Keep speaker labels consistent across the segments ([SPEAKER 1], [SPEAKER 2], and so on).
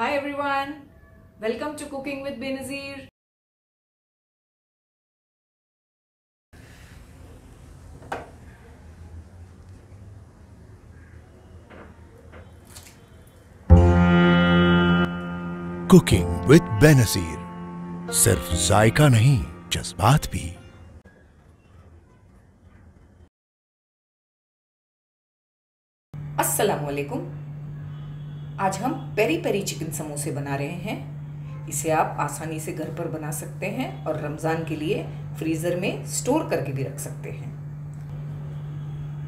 [SPEAKER 1] Hi everyone, welcome to Cooking with Benazir.
[SPEAKER 2] Cooking with Benazir सिर्फ़ जायका नहीं जज्बात भी
[SPEAKER 1] अस्सलाम वालेकुम आज हम पेरी पेरी चिकन समोसे बना रहे हैं। इसे आप आसानी से घर पर बना सकते हैं और रमज़ान के लिए फ्रीज़र में स्टोर करके भी रख सकते हैं।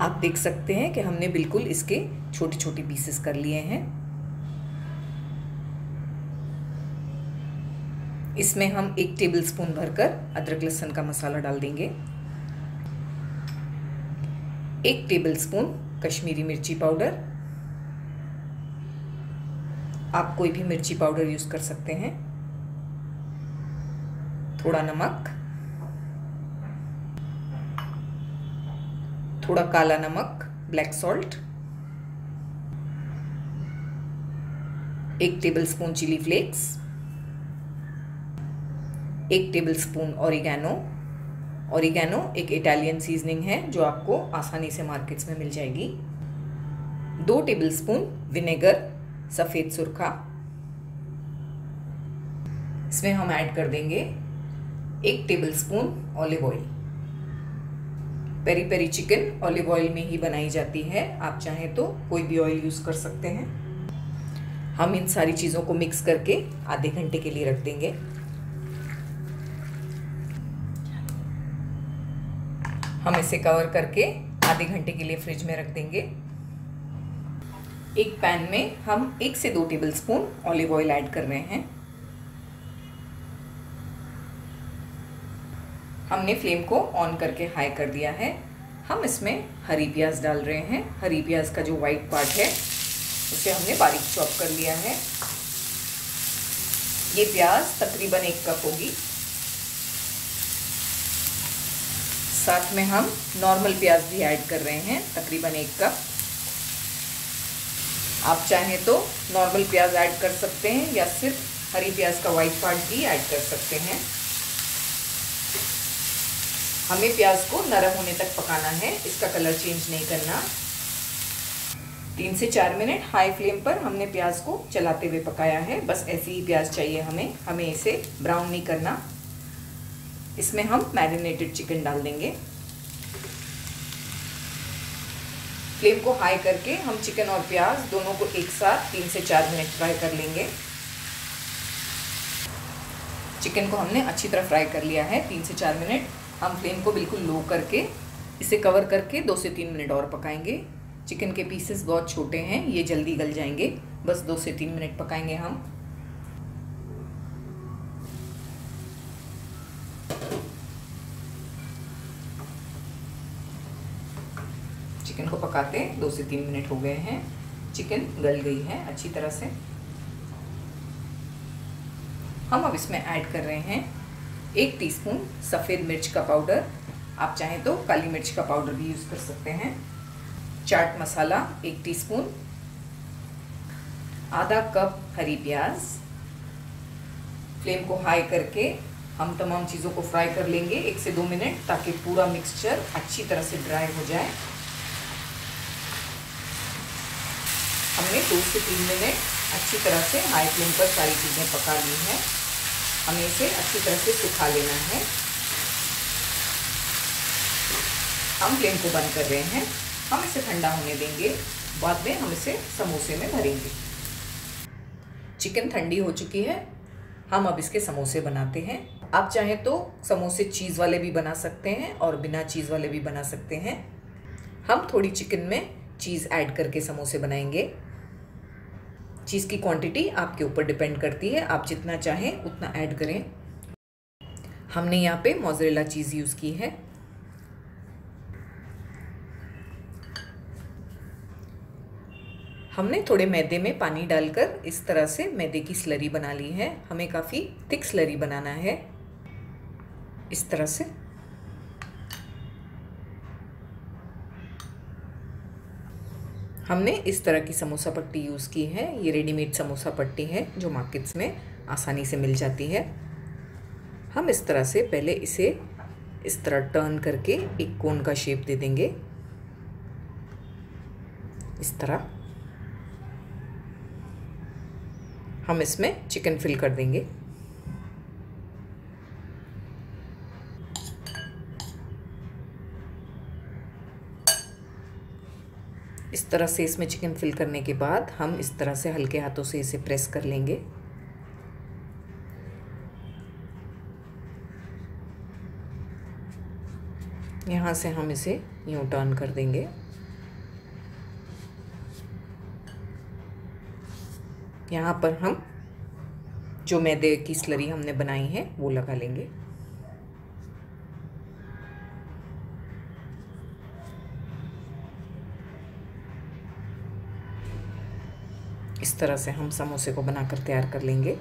[SPEAKER 1] आप देख सकते हैं कि हमने बिल्कुल इसके छोटे छोटे पीसेस कर लिए हैं। इसमें हम एक टेबल स्पून भरकर अदरक लहसुन का मसाला डाल देंगे। एक टेबल स्पून कश्मीरी मिर्ची पाउडर। आप कोई भी मिर्ची पाउडर यूज़ कर सकते हैं। थोड़ा नमक। थोड़ा काला नमक ब्लैक सॉल्ट एक टेबल स्पून चिली फ्लेक्स एक टेबल स्पून ओरिगैनो ओरिगैनो एक इटालियन सीजनिंग है, जो आपको आसानी से मार्केट्स में मिल जाएगी। दो टेबल स्पून विनेगर सफ़ेद सुरखा इसमें हम ऐड कर देंगे एक tablespoon olive oil. Peri peri chicken olive oil में ही बनाई जाती है। आप चाहें तो कोई भी ऑयल यूज़ कर सकते हैं। हम इन सारी चीज़ों को मिक्स करके आधे घंटे के लिए रख देंगे। हम इसे कवर करके आधे घंटे के लिए फ्रिज में रख देंगे। एक पैन में हम एक से दो tablespoon olive oil add कर रहे हैं। हमने फ्लेम को ऑन करके हाई कर दिया है। हम इसमें हरी प्याज डाल रहे हैं। हरी प्याज का जो वाइट पार्ट है, उसे हमने बारीक चॉप कर लिया है। ये प्याज तकरीबन एक कप होगी। साथ में हम नॉर्मल प्याज भी ऐड कर रहे हैं, तकरीबन एक कप आप चाहें तो नॉर्मल प्याज ऐड कर सकते हैं या सिर्फ़ हरी प्याज का वाइट पार्ट भी ऐड कर सकते हैं। हमें प्याज को नरम होने तक पकाना है, इसका कलर चेंज नहीं करना। तीन से चार मिनट हाई फ्लेम पर हमने प्याज को चलाते हुए पकाया है। बस ऐसी ही प्याज चाहिए हमें हमें इसे ब्राउन नहीं करना। इसमें हम मैरिनेटेड चिकन डाल देंगे। फ्लेम को हाई करके हम चिकन और प्याज दोनों को एक साथ तीन से चार मिनट फ्राई कर लेंगे। चिकन को हमने अच्छी तरह फ्राई कर लिया है तीन से चार मिनट। हम फ्लेम को बिल्कुल लो करके इसे कवर करके दो से तीन मिनट और पकाएँगे। चिकन के पीसेस बहुत छोटे हैं, ये जल्दी गल जाएँगे। बस दो से तीन मिनट पकाएँगे हम। चिकन को पकाते दो से तीन मिनट हो गए हैं। चिकन गल गई है अच्छी तरह से। हम अब इसमें ऐड कर रहे हैं एक टीस्पून सफ़ेद मिर्च का पाउडर। आप चाहें तो काली मिर्च का पाउडर भी यूज़ कर सकते हैं। चाट मसाला एक टीस्पून। आधा कप हरी प्याज। फ्लेम को हाई करके हम तमाम चीज़ों को फ्राई कर लेंगे एक से दो मिनट ताकि पूरा मिक्सचर अच्छी तरह से ड्राई हो जाए। हमने दो से तीन मिनट अच्छी तरह से हाई फ्लेम पर सारी चीज़ें पका ली हैं। हमें इसे अच्छी तरह से सुखा लेना है। हम फ्लेम को बंद कर रहे हैं। हम इसे ठंडा होने देंगे। बाद में हम इसे समोसे में भरेंगे। चिकन ठंडी हो चुकी है। हम अब इसके समोसे बनाते हैं। आप चाहें तो समोसे चीज़ वाले भी बना सकते हैं और बिना चीज़ वाले भी बना सकते हैं। हम थोड़ी चिकन में चीज़ ऐड करके समोसे बनाएँगे। चीज़ की क्वांटिटी आपके ऊपर डिपेंड करती है। आप जितना चाहें, उतना ऐड करें। हमने यहाँ पे मोजरेला चीज़ यूज़ की है। हमने थोड़े मैदे में पानी डालकर इस तरह से मैदे की स्लरी बना ली है। हमें काफ़ी थिक स्लरी बनाना है। इस तरह से। हमने इस तरह की समोसा पट्टी यूज़ की है। ये रेडीमेड समोसा पट्टी है, जो मार्केट्स में आसानी से मिल जाती है। हम इस तरह से पहले इसे इस तरह टर्न करके एक कोन का शेप दे देंगे। इस तरह। हम इसमें चिकन फिल कर देंगे। तरह से इसमें चिकन फिल करने के बाद हम इस तरह से हल्के हाथों से इसे प्रेस कर लेंगे। यहाँ से हम इसे यूँ टर्न कर देंगे। यहाँ पर हम जो मैदे की स्लरी हमने बनाई है, वो लगा लेंगे। इस तरह से हम समोसे को बनाकर तैयार कर लेंगे।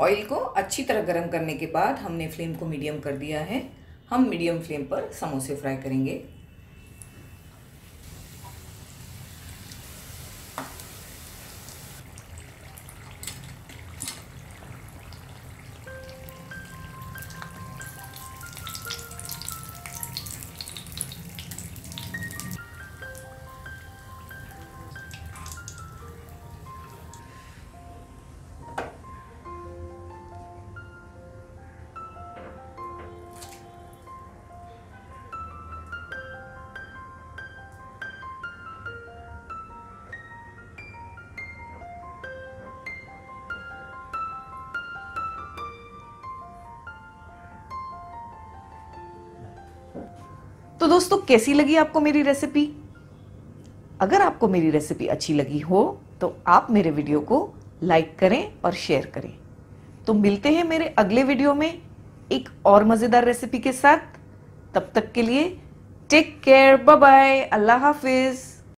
[SPEAKER 1] ऑयल को अच्छी तरह गर्म करने के बाद हमने फ्लेम को मीडियम कर दिया है। हम मीडियम फ्लेम पर समोसे फ्राई करेंगे।
[SPEAKER 3] तो दोस्तों, कैसी लगी आपको मेरी रेसिपी अगर आपको मेरी रेसिपी अच्छी लगी हो तो आप मेरे वीडियो को लाइक करें और शेयर करें। तो मिलते हैं मेरे अगले वीडियो में एक और मज़ेदार रेसिपी के साथ। तब तक के लिए टेक केयर बाय बाय अल्लाह हाफिज़।